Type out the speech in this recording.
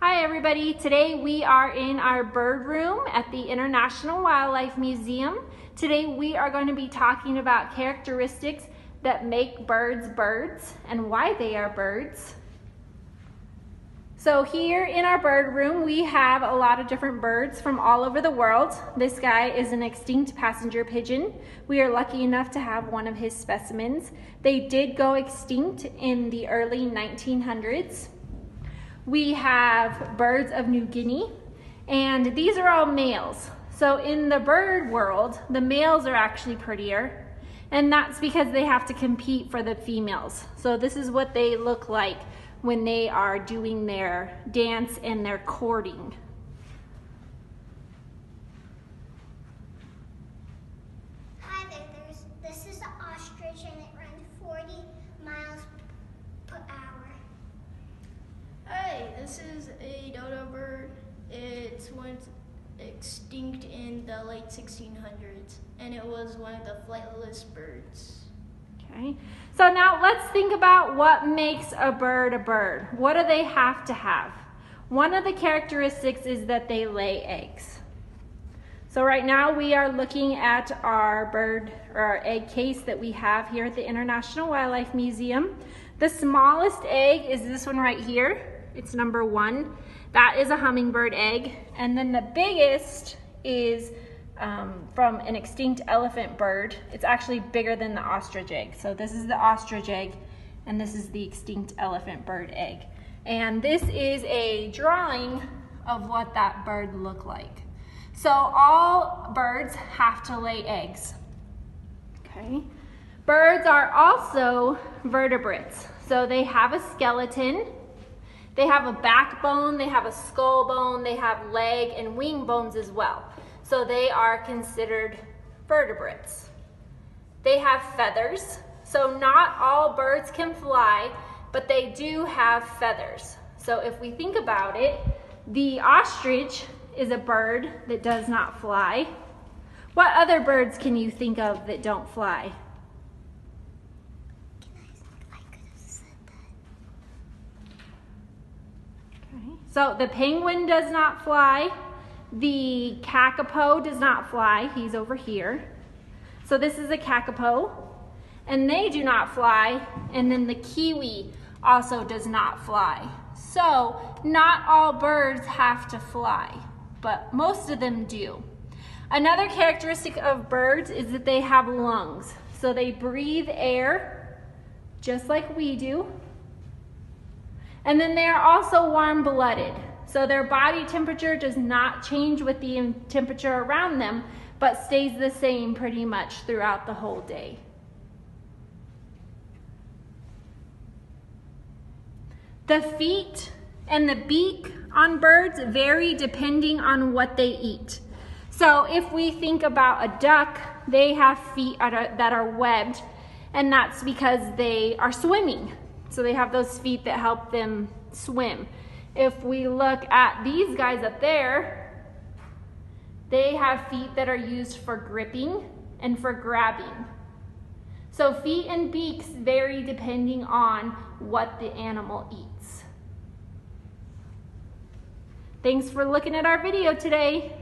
Hi everybody, today we are in our bird room at the International Wildlife Museum. Today we are going to be talking about characteristics that make birds birds and why they are birds. So here in our bird room we have a lot of different birds from all over the world. This guy is an extinct passenger pigeon. We are lucky enough to have one of his specimens. They did go extinct in the early 1900s. We have birds of New Guinea, and these are all males. So in the bird world, the males are actually prettier, and that's because they have to compete for the females. So this is what they look like when they are doing their dance and their courting. Hi there, there's, this is an ostrich and it runs 40 miles per hour. Hi, this is a dodo bird. It went extinct in the late 1600s, and it was one of the flightless birds. Okay, so now let's think about what makes a bird a bird. What do they have to have? One of the characteristics is that they lay eggs. So right now we are looking at our bird or our egg case that we have here at the International Wildlife Museum. The smallest egg is this one right here. It's number one. That is a hummingbird egg. And then the biggest is um, from an extinct elephant bird. It's actually bigger than the ostrich egg. So this is the ostrich egg and this is the extinct elephant bird egg. And this is a drawing of what that bird looked like. So all birds have to lay eggs. Okay. Birds are also vertebrates. So they have a skeleton, they have a backbone, they have a skull bone, they have leg and wing bones as well. So they are considered vertebrates. They have feathers. So not all birds can fly, but they do have feathers. So if we think about it, the ostrich is a bird that does not fly. What other birds can you think of that don't fly? I could have said that. Okay. So the penguin does not fly. The kakapo does not fly. He's over here. So this is a kakapo. And they do not fly. And then the kiwi also does not fly. So not all birds have to fly, but most of them do. Another characteristic of birds is that they have lungs. So they breathe air just like we do. And then they are also warm blooded. So their body temperature does not change with the temperature around them, but stays the same pretty much throughout the whole day. The feet and the beak on birds vary depending on what they eat. So if we think about a duck, they have feet that are webbed, and that's because they are swimming. So they have those feet that help them swim. If we look at these guys up there, they have feet that are used for gripping and for grabbing. So feet and beaks vary depending on what the animal eats. Thanks for looking at our video today.